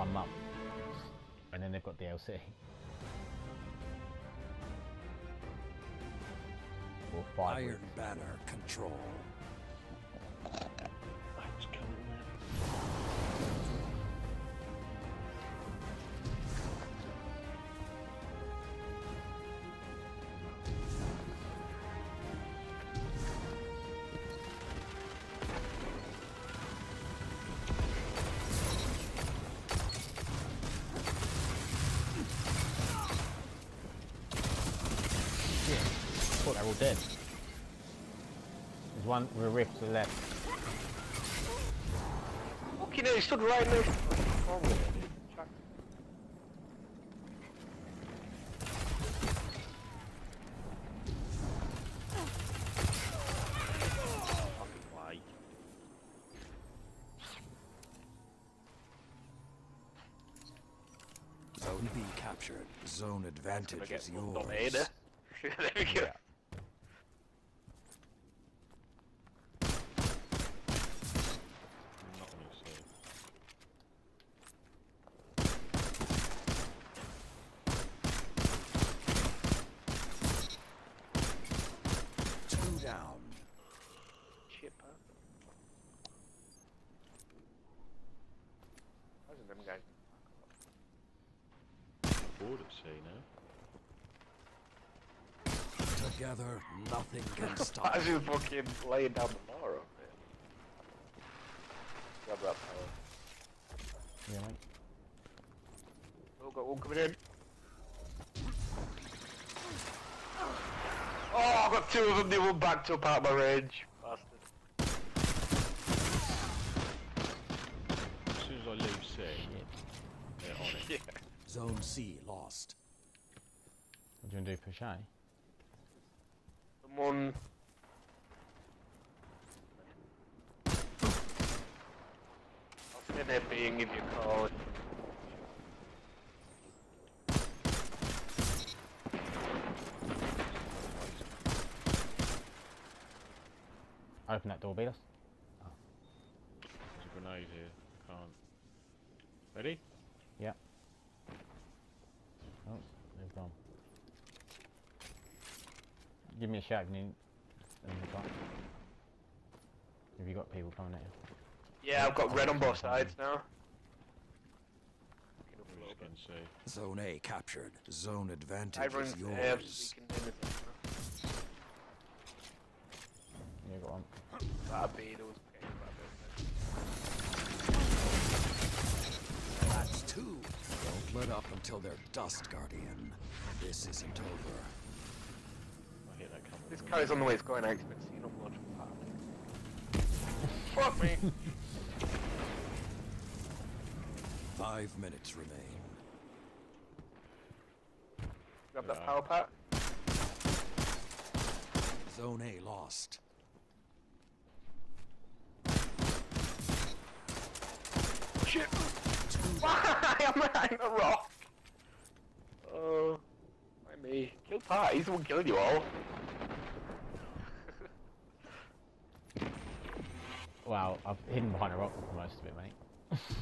one month, and then they've got DLC. Or five. Iron weeks. Banner control. All dead. There's one with a rift to the left. Fucking hell, he stood right next to me. Man. Check. Fucking why? Zone B captured. Zone advantage is yours. dominated. there we go. Yeah. I'm not gonna say. Two down. Shit, man. How's it them guys? Bored at sea now. Together, nothing can I stop. was just fucking laying down the bar up there. Grab that power. Yeah, mate. Oh, got one coming in. Oh, I've got two of them. They were backed up out of my range. Bastard. As soon as I lose C, they're on it. Yeah. Zone C lost. What do you want to do, push A? Someone. I'll stay there being give you a call. Open that door, beat us. There's a grenade here. Can't. Ready? Yeah. They've gone. Give me a shout if you need. them to come. Have you got people coming at you? Yeah, I've got red on both sides now. We're just going to see. Zone A captured. Zone advantage Everyone's is yours. we can name it. You got one. That'd be those Don't up until they're dust, Guardian. This isn't over. I hear that coming. This carry's on the way, it's going, I expect to see no blood from Fuck me! Five minutes remain. Grab that power pack. Zone A lost. Shit! Why am I behind a rock? Oh, why me? Kill Pat, he's the one killing you all. Well, I've hidden behind a rock for most of it, mate.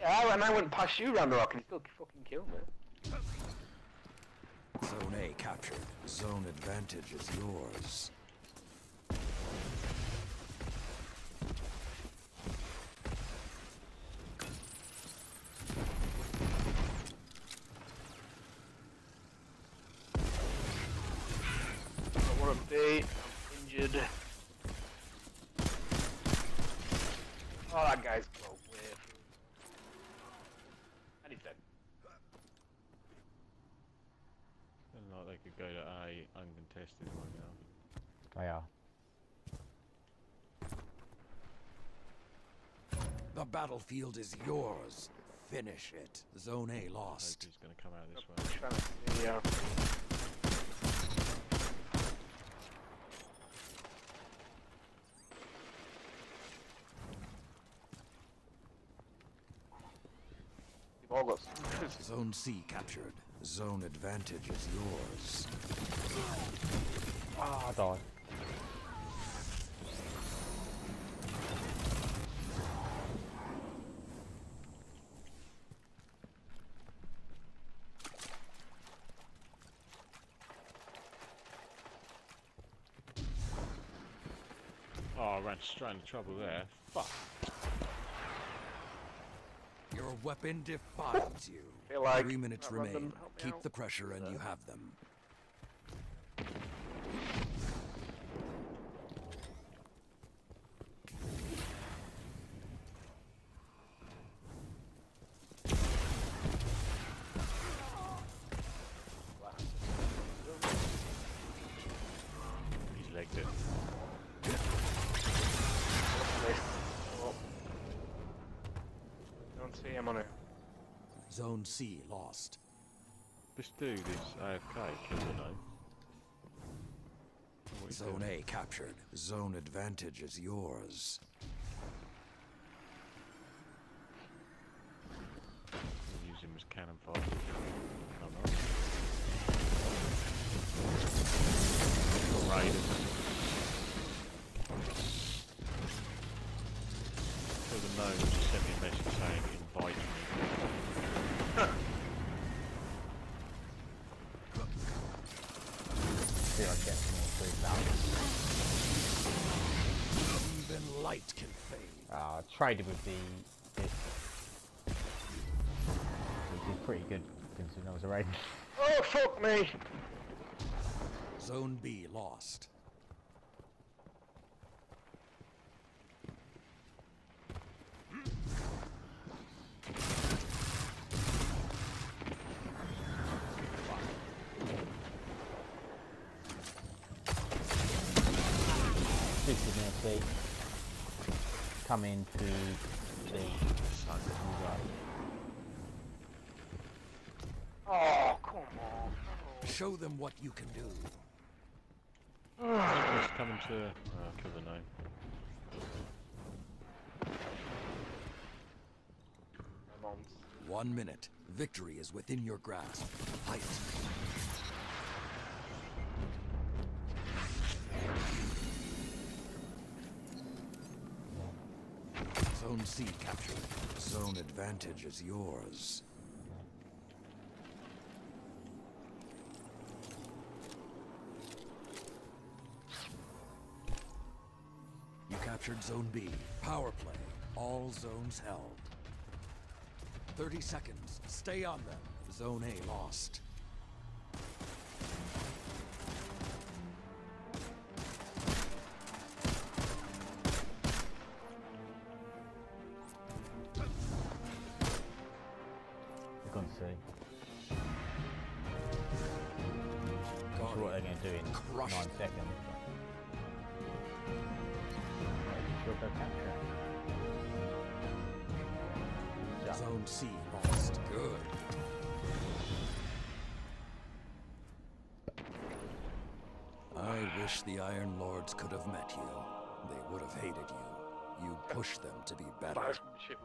Yeah, and I went past you round the rock and he still fucking killed me. Zone A captured. Zone advantage is yours. I want to be I'm injured. Oh, that guy's so weird. And he's dead. Doesn't like they could go to A uncontested right now. They are. The battlefield is yours. Finish it. Zone A lost. he's going to come out this way. trying Zone C captured. Zone advantage is yours. Ah, dog. Oh, ah, I ran straight into trouble there. Fuck. Your weapon defines you. Like Three minutes remain. Keep the pressure and you have them. He's legged it. This. Oh. Don't see him on it. Zone C lost. This dude is AFK, killer no. Zone doing. A captured. Zone advantage is yours. Some more food out. Even light can fade. Uh, traded with the this, which is pretty good considering I was a raiden. Oh fuck me! Zone B lost. This is gonna see come into the sun. Oh come on! Show them what you can do. He's coming to uh, kill the gnome. I'm on. One minute. Victory is within your grasp. Fight. Zone C captured. Zone advantage is yours. You captured Zone B. Power play. All zones held. 30 seconds. Stay on them. Zone A lost. We're going to sure what they're going to do in Crushed nine seconds. But I'm sure they'll capture. Yeah. Zone C lost. Good. I wish the Iron Lords could have met you. They would have hated you. You pushed them to be better. That's shit.